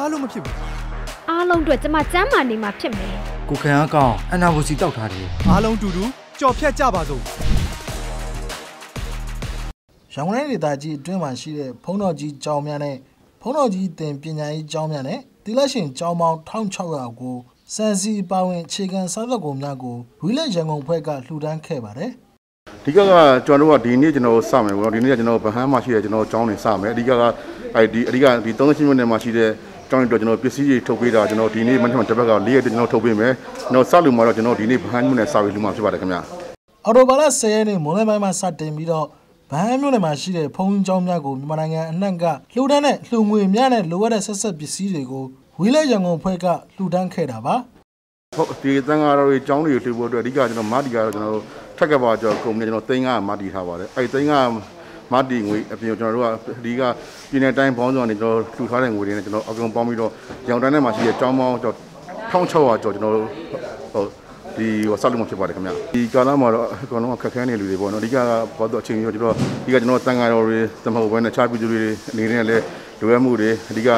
ထားလို့မဖြစ်ဘူးအားလုံးအတွက်ကျမစမ်းမာနေမှာဖြစ်မယ်ကိုခံအကောင်အနာကိုစီတောက်ထားတယ်အားလုံးတူတူကြော်ဖြတ်ကြပါစို့ရန်ကုန်တိုင်းဒေသကြီးအတွင်းမှာရှိတဲ့ဖုံးတော်ကြီးကျောင်းများနဲ့ဖုံးတော်ကြီးတင်ပညာရေးကျောင်းများနဲ့တိလရှင်ကျောင်းပေါင်း1600ကိုစံစီပါဝင်အခြေခံစားသက်ကုန်များကိုဝီလက်ရန်ကုန်ဖွဲ့ကလှူဒန်းခဲ့ပါတယ်အဓိကကကျွန်တော်တို့ကဒီနေ့ကျွန်တော်တို့စမယ်ပေါ့နော်ဒီနေ့ကကျွန်တော်ဗဟန်းမှာရှိတဲ့ကျွန်တော်ကျောင်းတွေစမယ်အဓိကကအဲဒီအဓိကဒီ38မြို့နယ်မှာရှိတဲ့ ကျောင်းတွေတော့ကျွန်တော်ပစ္စည်းတွေထုတ်ပေးတာကျွန်တော်ဒီနေ့မနေ့ကတစ်ပတ်က၄ရက်တည်းကျွန်တော်ထုတ်ပေးမယ်ကျွန်တော်စလူမှာတော့ကျွန်တော်ဒီနေ့ဗဟန်းမြို့နယ်စာရေးလူမှာဖြစ်ပါတယ်ခင်ဗျာအော်တိုဘာလ10ရက်နေ့မွန်လယ်ပိုင်းမှာစတင်ပြီးတော့ဗဟန်းမြို့နယ်မှာရှိတဲ့ဖုံးကျောင်းများကိုမြန်မာနိုင်ငံအနှံ့ကလှူဒန်းတဲ့လှူငွေများနဲ့လိုအပ်တဲ့ဆက်ဆက်ပစ္စည်းတွေကိုဝီလက်ရန်ကုန်ဖွဲ့ကလှူဒန်းခဲ့တာပါဟုတ်ဒီတန်ဃာတော်တွေကျောင်းတွေလှူဖို့အတွက်အဓိကကျွန်တော်မာတီကတော့ကျွန်တော်တို့ထက်ကပါကျော်ကုမ္ပဏီကျွန်တော်သိန်းကမာတီထားပါတယ်အဲဒီသိန်းက မာတီငွေအပြင်ကျွန်တော်တို့ကအဓိကပြည်နယ်တိုင်းဘောင်းဆောင်နေကျွန်တော်လှူထားတဲ့ငွေတွေနဲ့ကျွန်တော်အကုန်ပေါင်းပြီးတော့ရောင်တန်းထဲမှာရှိတဲ့ကျောင်းပေါင်းကျော်1600ကျော်ကျွန်တော်တို့ဟုတ်ဒီဟိုဆက်လို့မဖြစ်ပါတယ်ခင်ဗျဒီကာလမှာတော့အကောင်လုံးခက်ခဲနေလူတွေပေါ့နော်အဓိကဘောတော့အချိန်ရောကျွန်တော်ဒီကကျွန်တော်တန်ဃာတော်တွေသမဟုတ်ဘဲနဲ့ခြားပြည်သူတွေအနေနဲ့လည်းလိုအပ်မှုတွေအဓိက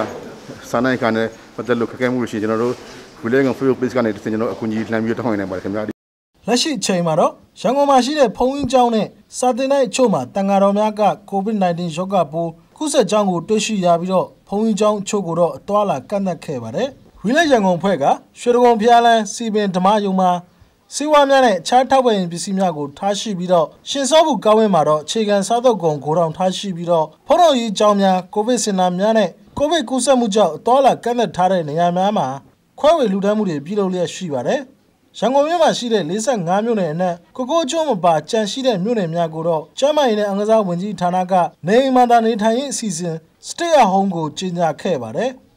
စာနိုင်ခါနဲ့ပတ်သက်လို့ခက်ခဲမှုတွေရှိကျွန်တော်တို့ဝီလဲကန် Facebook page ကနေတစ်စင်ကျွန်တော်အကူအညီလှမ်းပြီးတောင်းနေပါတယ်ခင်ဗျာလက်ရှိအချိန်မှာတော့ရန်ကုန်မှာရှိတဲ့ဖုံးရင်းကျောင်းနဲ့ စာတင်တဲ့အချို့မှာတန်ဃာတော်များက COVID-19 ရောဂါပိုးကုသကြောင်းကိုတွေ့ရှိရပြီးတော့ဖုံးရင်းကျောင်းအချို့ကိုတော့အသွာလာကန့်သတ်ခဲ့ပါတယ်။ဝီလက်ရန်ကုန်ဖွဲ့ကရွှေဒဂုံဖျားလန်းစီပင်ဓမ္မယုံမှာစီဝါများနဲ့အခြားထောက်ပံ့ရေးပစ္စည်းများကိုထားရှိပြီးတော့ရှင်စောဘူးကောင်းဝင်းမှာတော့အခြေခံစားသောက်ကုန်ကိုတောင်ထားရှိပြီးတော့ဖုံးတော်ကြီးကျောင်းများကိုဗစ်စင်တာများနဲ့ကိုဗစ်ကူးစက်မှုကြောင့်အသွာလာကန့်သတ်ထားတဲ့နေရာများမှာခွဲဝေလူတန်းမှုတွေပြုလုပ်လျက်ရှိပါတယ်။ ရန်ကုန်မြို့မှာရှိတဲ့45မြို့နယ်အနက်ကိုကိုကျွန်းမပါကြန့်ရှိတဲ့မြို့နယ်များကိုတော့ကျမ်းမာရေးနဲ့အင်္ဂစားဝန်ကြီးဌာနကနေအိမ်မှာသာနေထိုင်ရေးအစီအစဉ် Stay at Home ကိုကြေညာခဲ့ပါတယ်။